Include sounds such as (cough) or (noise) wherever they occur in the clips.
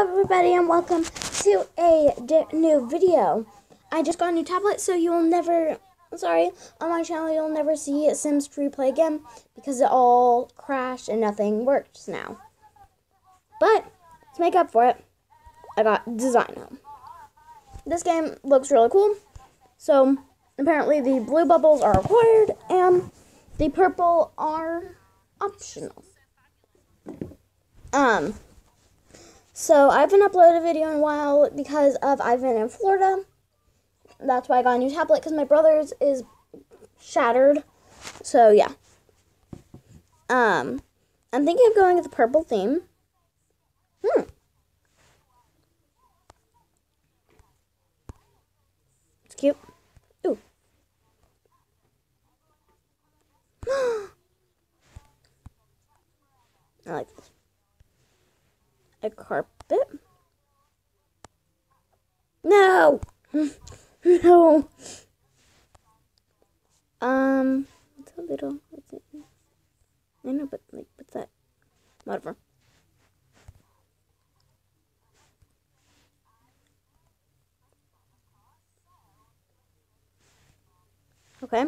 everybody, and welcome to a new video. I just got a new tablet, so you'll never, sorry, on my channel, you'll never see Sims Free Play again because it all crashed and nothing works now. But to make up for it, I got Design Home. This game looks really cool. So apparently, the blue bubbles are required and the purple are optional. Um. So I haven't uploaded a video in a while because of I've been in Florida. That's why I got a new tablet because my brother's is shattered. So yeah. Um, I'm thinking of going with the purple theme. Hmm. It's cute. Ooh. (gasps) I like this a carpet. No! (laughs) no! Um, it's a little, what's it? I know, but, like, what's that? Whatever. Okay.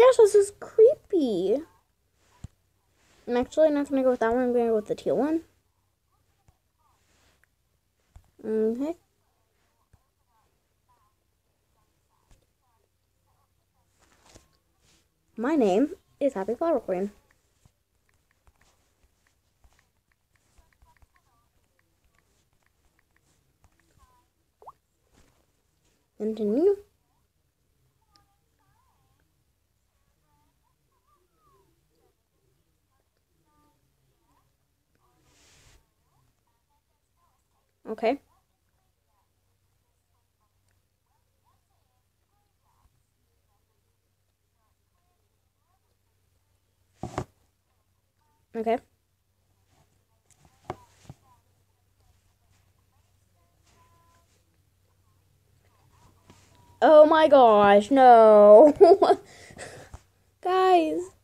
Gosh, this is creepy. I'm actually not to go with that one. I'm to go with the teal one. Okay. My name is Happy Flower Queen. Continue. Okay. Okay. Oh my gosh, no. (laughs) Guys.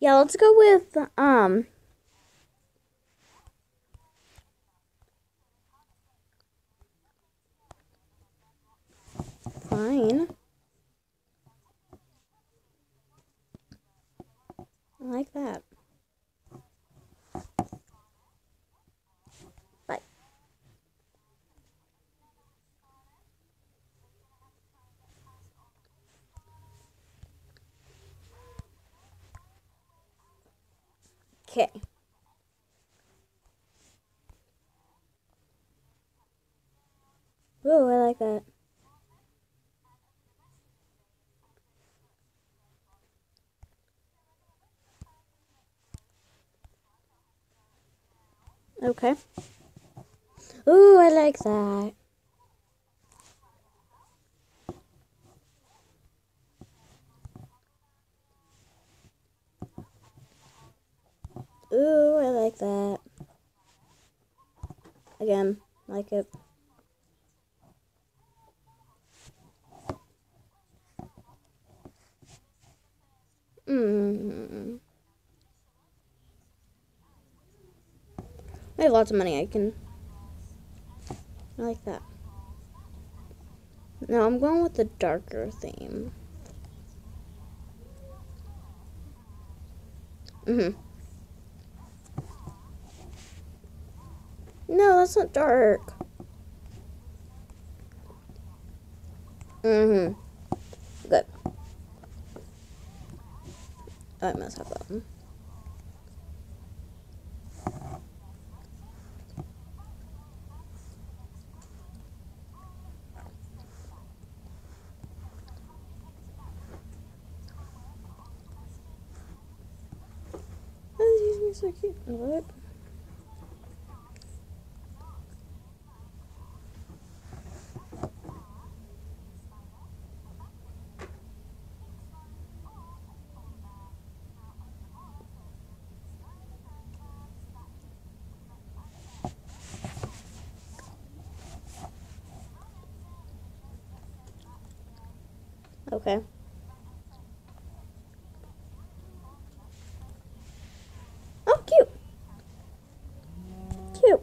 Yeah, let's go with um fine. I like that. Bye. Okay. Ooh, I like that. Okay. Ooh, I like that. Ooh, I like that. Again, like it. Mm. I have lots of money. I can. I like that. Now I'm going with the darker theme. Mhm. No, that's not dark. Mm-hmm. Good. I must have that one. Oh, these are so cute. Okay. Oh, cute. Cute.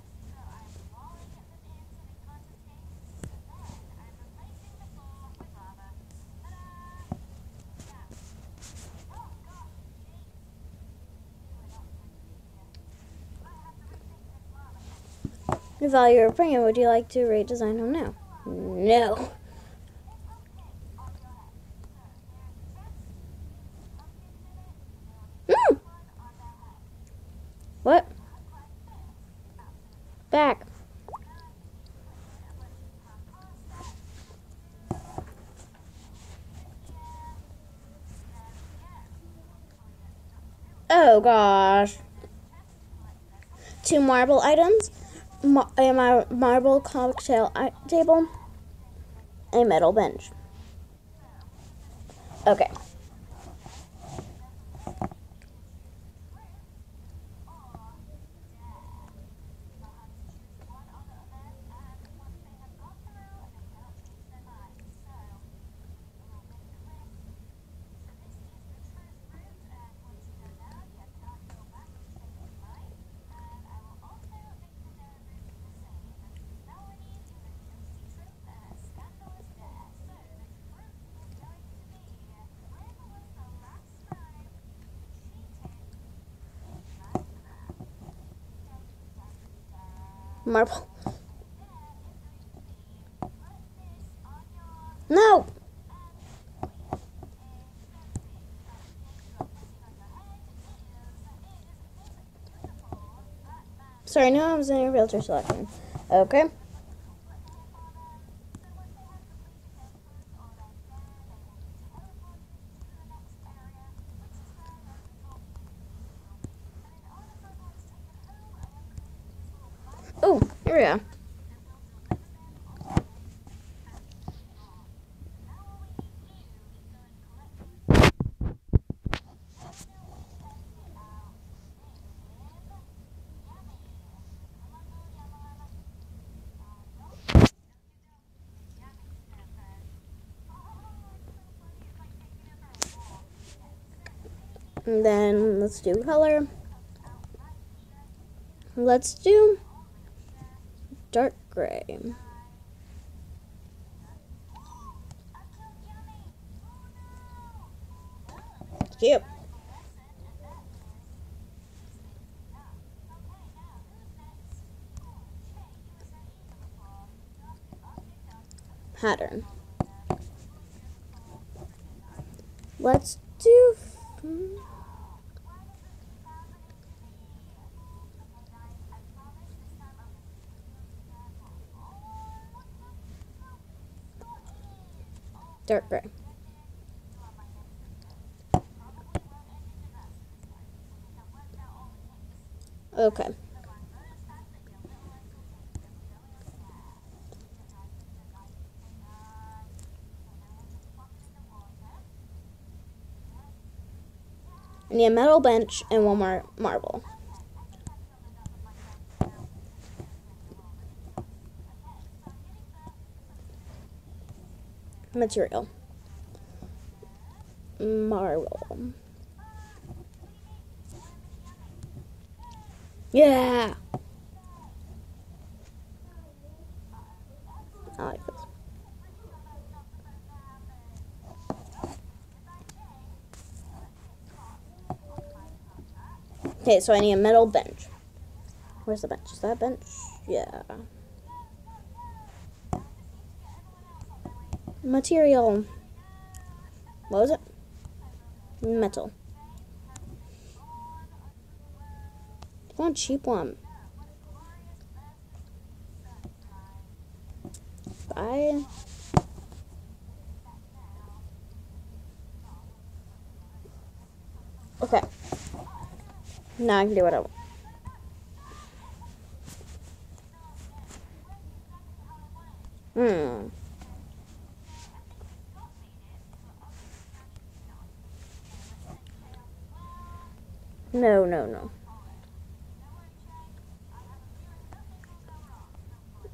Value your opinion, would you like to redesign them now? No. Mm. What? Back. Oh gosh. Two marble items. A uh, marble cocktail uh, table. A metal bench. Okay. Marble. No. Sorry, no, I was in a realtor selection. Okay. Oh, here we are. And then let's do color. Let's do dark gray. Cute. Pattern. Let's do. Dark gray. Okay. I need a metal bench and one more marble. Material. Marble. Yeah. I like this. Okay, so I need a metal bench. Where's the bench? Is that bench? Yeah. Material. What was it? Metal. One cheap one. Bye. Okay. Now I can do what I want. Hmm. No, no, no.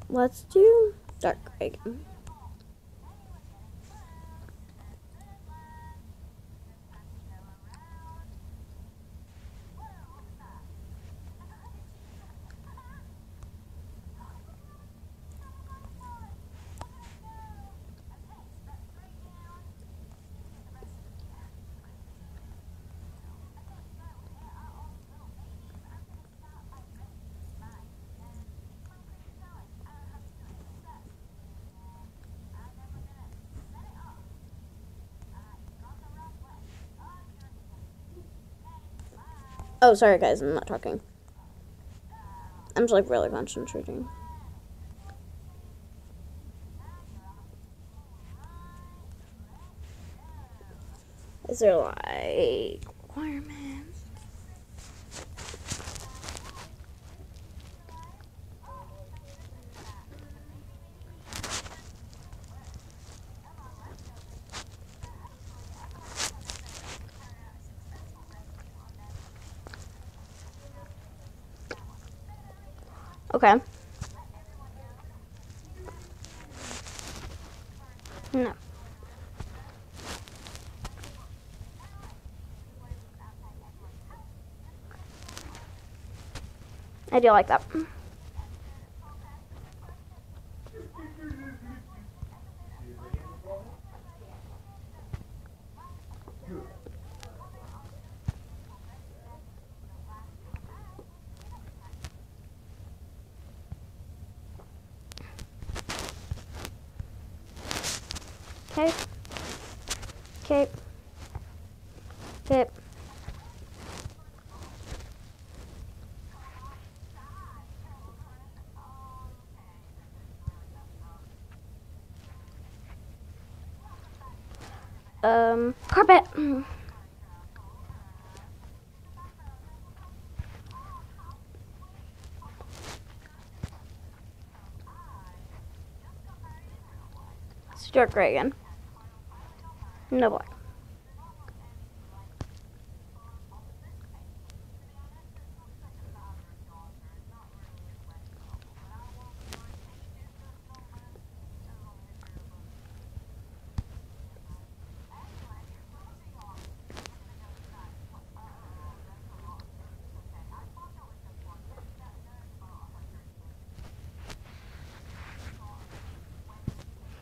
Let's do dark gray again. Oh, sorry guys, I'm not talking. I'm just like really concentrating. Is there like Okay. No. I do like that. Okay. Okay. Um, carpet. Gray again. No black.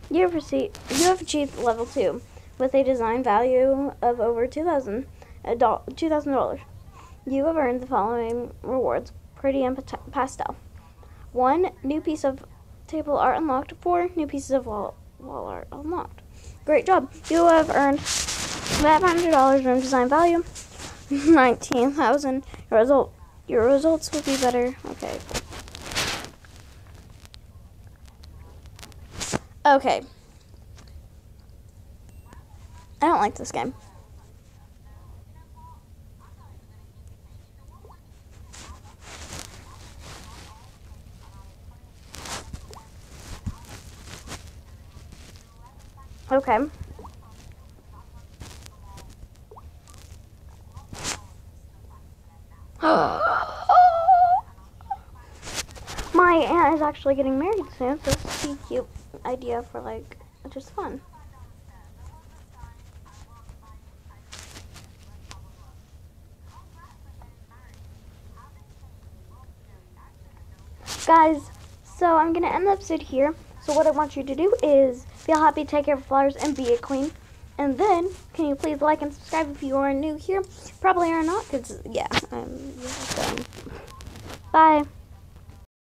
You you have achieved level 2 with a design value of over $2,000. $2,000. You have earned the following rewards Pretty and Pastel. One new piece of table art unlocked. Four new pieces of wall, wall art unlocked. Great job. You have earned $500 in design value. (laughs) 19000 Your result your results will be better. Okay. Okay. I don't like this game. Okay. (gasps) My aunt is actually getting married soon, so this is a cute idea for like just fun. Guys, so I'm going to end the episode here. So what I want you to do is feel happy, take care of flowers, and be a queen. And then, can you please like and subscribe if you are new here? Probably are not, because, yeah, I'm. Bye.